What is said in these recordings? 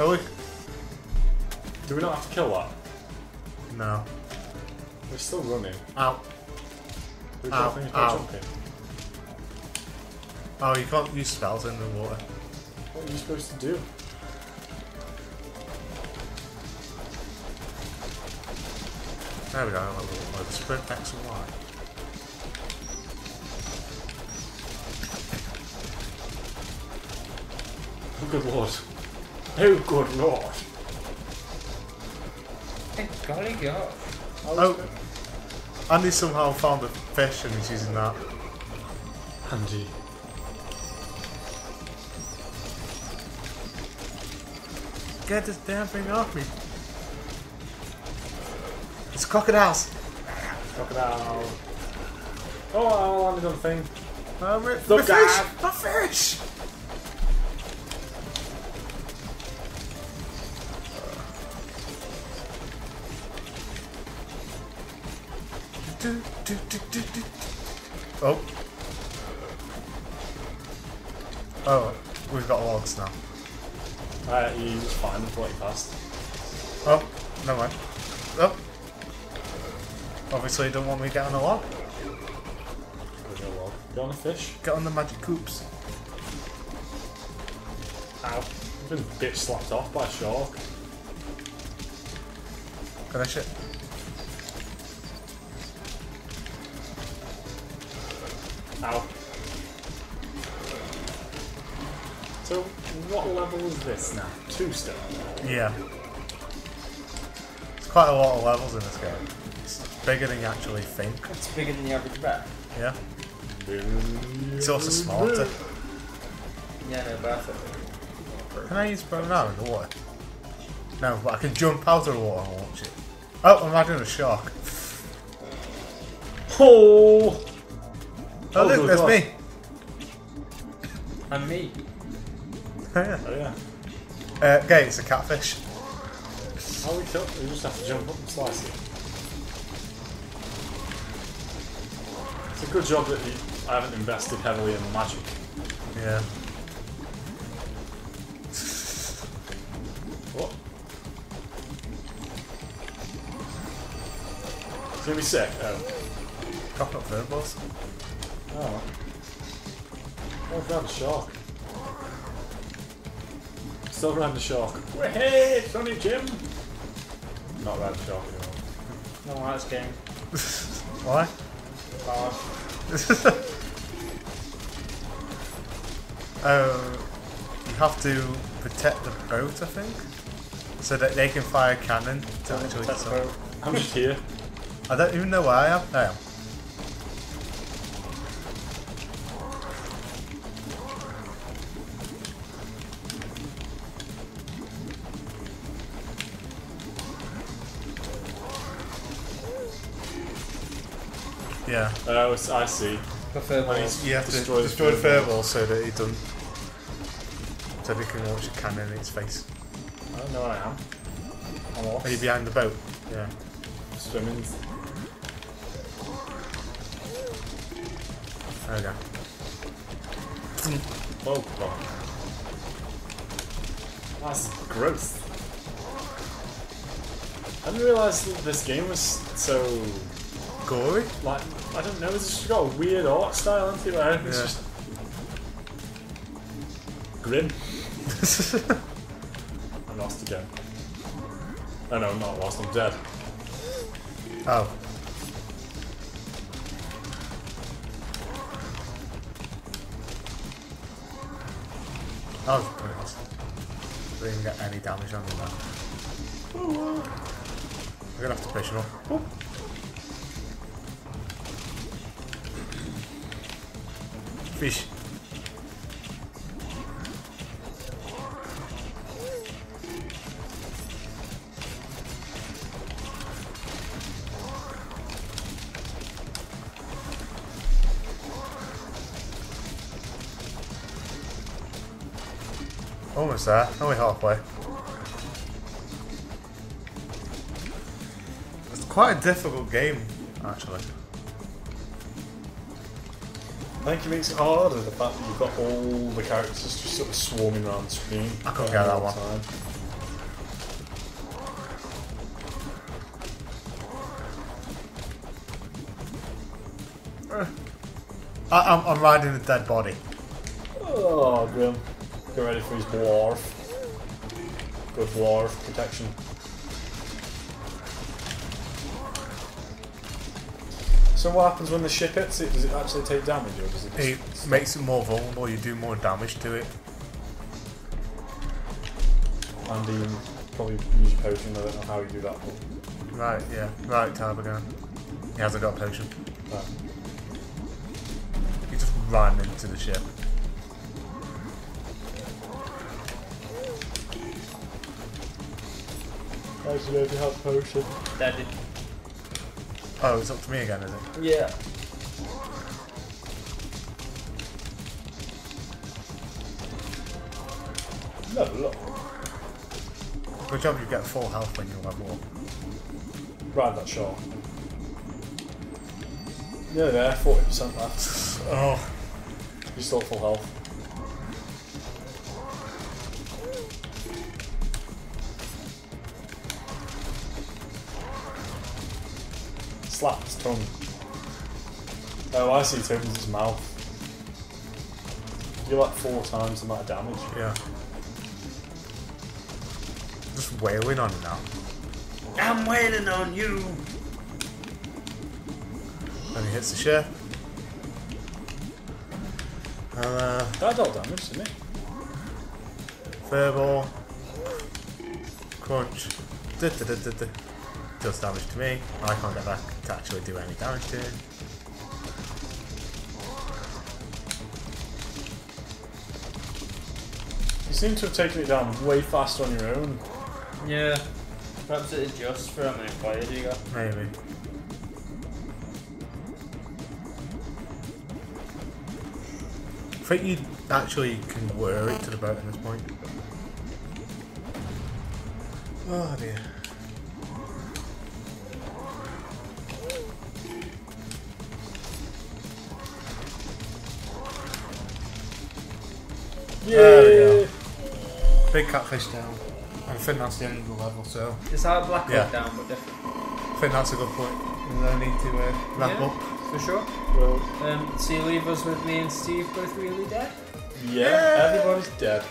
Oh, we... Do we not have to kill that? No. We're still running. Ow. Do we Ow, not finish by ow. jumping? Oh, you can't use spells in the water. What are you supposed to do? There we go. The sprint X and Y. Oh, good lord. Oh, good lord. Thank golly God. Oh. Andy somehow found a fish and he's using that. Andy. Get this damn thing off me. It's crocodiles. Crocodile. Oh, I landed on the thing. Uh, my, The my fish! dad. My fish! Do, do, do, do, do. Oh. Oh, we've got logs now. Uh, was fine before he passed. Oh, no mind. Oh. Obviously, you don't want me to get on a log. There's no log. Go on a fish. Get on the magic coops. Ow. I've been bitch slapped off by a shark. Finish it. Ow. So, what level is this now? Two still. Yeah. It's quite a lot of levels in this game. It's bigger than you actually think. It's bigger than the average bat. Yeah. It's also smarter. Yeah, no, but I thought Can I use bow now in the water? No, but I can jump out of the water and launch it. Oh, I'm adding a shark. Oh! Oh, Oh, look, good there's me. And me. Oh, yeah. Oh yeah. Uh, okay, it's a catfish. How we kill? We just have to jump up and slice it. It's a good job that he, I haven't invested heavily in magic. Yeah. What? It's gonna be sick. Oh. third furballs. Oh. Oh, grab a shark. Still riding the shark. Hey, it's only Jim. Not riding the shark anymore. No, that's game. Why? Bad. Uh, you have to protect the boat, I think, so that they can fire cannon to actually. That's. I'm just here. I don't even know where I am. There I am. Yeah. Uh, oh, it's- I see. Prefer When balls. he's You have to destroy destroy, the the furball. furball so that he doesn't. So they can launch a cannon in its face. I don't know where I am. I'm off. Are you behind the boat? Yeah. Swimming. There we go. Oh, God. That's gross. I didn't realise that this game was so Gory? like I don't know. It's just got a weird art style into it. Like, it's Yeah. just grim. I'm lost again. Oh no, I'm not lost. I'm dead. oh. That was pointless. We didn't get any damage on them now. Oh, We're gonna have to push him up. Oh. Fish. Almost there. Only halfway. It's quite a difficult game, actually. I think it makes it harder the fact that you've got all the characters just sort of swarming around the screen. I couldn't get that one. Time. Eh. I, am I'm riding a dead body. Oh, Grim. Get ready for his dwarf. Good dwarf protection. So what happens when the ship hits it? Does it actually take damage or does it just It stop? makes it more vulnerable. You do more damage to it. And you probably use potion, I don't know how you do that, but Right, yeah. Right, Taliban. He hasn't got a potion. uh, He just ran into the ship. Actually, if you have potion. Daddy. Oh, it's up to me again, is it? Yeah. Level up. Good job you get full health when you have war. Ride that shot. Yeah, there, 40% left. Oh, You're still full health. Slap his tongue. Oh, I see. It opens his mouth. You're like four times the amount of damage. yeah. Just wailing on him now. I'm waiting on you. And he hits the ship. And uh, That dealt damage, didn't it? Furball. Crunch. Du- du- du- du- du. Does damage to me. I can't get back to actually do any damage to him. You seem to have taken it down way faster on your own. Yeah. Perhaps it adjusts for how many fires you got. Maybe. I think you actually can wear it to the boat at this point. Oh dear. There we go. Big catfish down. I think that's the end of the level, so It's like Black Yeah. Down, but different. I think that's a good point. And I need to uh, wrap Yeah. up. For sure. Well, Um, so you leave us with me and Steve both really dead? yeah, everybody's dead.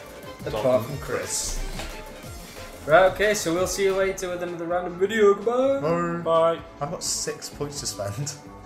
Apart from Chris. Right, okay, so we'll see you later with another random video. Goodbye. Bye. Bye. I've got six points to spend.